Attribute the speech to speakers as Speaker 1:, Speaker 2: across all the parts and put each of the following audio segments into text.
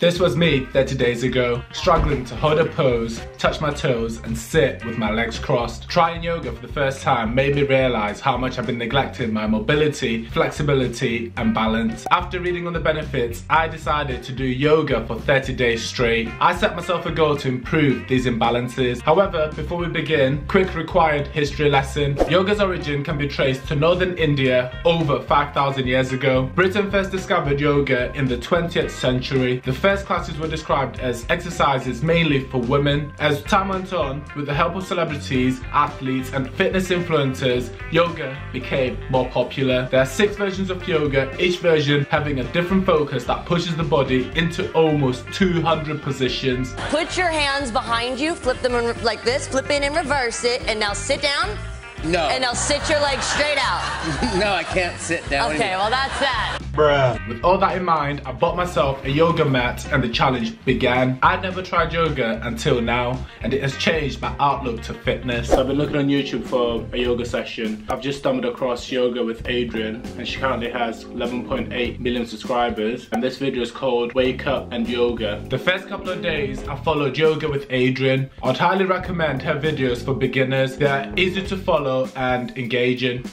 Speaker 1: This was me 30 days ago, struggling to hold a pose, touch my toes and sit with my legs crossed. Trying yoga for the first time made me realise how much I've been neglecting my mobility, flexibility and balance. After reading on the benefits, I decided to do yoga for 30 days straight. I set myself a goal to improve these imbalances. However, before we begin, quick required history lesson. Yoga's origin can be traced to northern India over 5,000 years ago. Britain first discovered yoga in the 20th century. The first classes were described as exercises mainly for women. As time went on, with the help of celebrities, athletes and fitness influencers, yoga became more popular. There are six versions of yoga, each version having a different focus that pushes the body into almost 200 positions.
Speaker 2: Put your hands behind you, flip them in, like this, flip in and reverse it, and now sit down.
Speaker 3: No.
Speaker 2: And now sit your legs straight out.
Speaker 3: no, I can't sit down.
Speaker 2: Okay, well that's that.
Speaker 1: Bruh. With all that in mind, I bought myself a yoga mat and the challenge began. I'd never tried yoga until now and it has changed my outlook to fitness. I've been looking on YouTube for a yoga session. I've just stumbled across yoga with Adriene and she currently has 11.8 million subscribers and this video is called Wake Up and Yoga. The first couple of days I followed yoga with Adriene. I'd highly recommend her videos for beginners. They're easy to follow and engaging.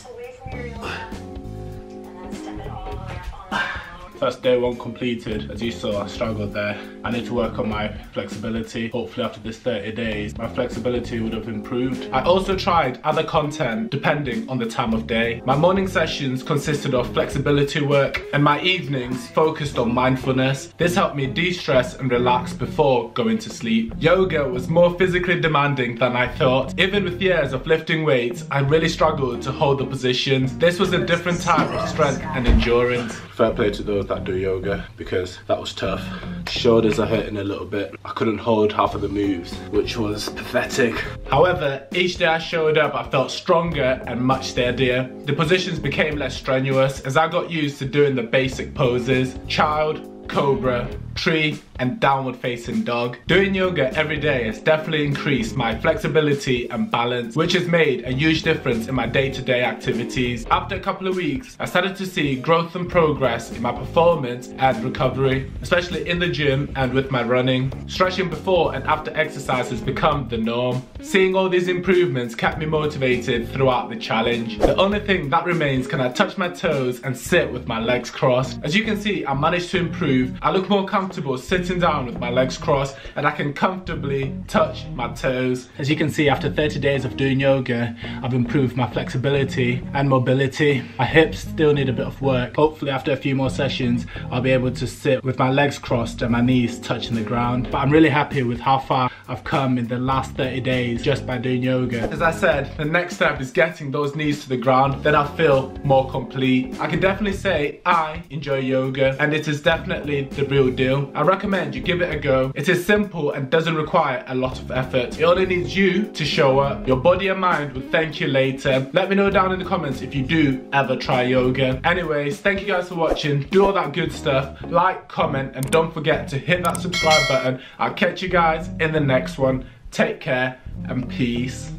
Speaker 1: Ariel. First day one completed. As you saw, I struggled there. I need to work on my flexibility. Hopefully after this 30 days, my flexibility would have improved. I also tried other content depending on the time of day. My morning sessions consisted of flexibility work and my evenings focused on mindfulness. This helped me de-stress and relax before going to sleep. Yoga was more physically demanding than I thought. Even with years of lifting weights, I really struggled to hold the positions. This was a different type of strength and endurance. Fair play to those that do yoga because that was tough. Shoulders are hurting a little bit. I couldn't hold half of the moves, which was pathetic. However, each day I showed up, I felt stronger and much steadier. The positions became less strenuous as I got used to doing the basic poses. Child, cobra, tree, and downward facing dog. Doing yoga every day has definitely increased my flexibility and balance, which has made a huge difference in my day-to-day -day activities. After a couple of weeks, I started to see growth and progress in my performance and recovery, especially in the gym and with my running. Stretching before and after exercise has become the norm. Seeing all these improvements kept me motivated throughout the challenge. The only thing that remains can I touch my toes and sit with my legs crossed. As you can see, I managed to improve. I look more comfortable sitting sitting down with my legs crossed and I can comfortably touch my toes. As you can see after 30 days of doing yoga, I've improved my flexibility and mobility. My hips still need a bit of work. Hopefully after a few more sessions, I'll be able to sit with my legs crossed and my knees touching the ground. But I'm really happy with how far I've come in the last 30 days just by doing yoga. As I said, the next step is getting those knees to the ground, then I'll feel more complete. I can definitely say I enjoy yoga and it is definitely the real deal. I recommend recommend you give it a go. It is simple and doesn't require a lot of effort. It only needs you to show up. Your body and mind will thank you later. Let me know down in the comments if you do ever try yoga. Anyways, thank you guys for watching. Do all that good stuff. Like, comment, and don't forget to hit that subscribe button. I'll catch you guys in the next one. Take care and peace.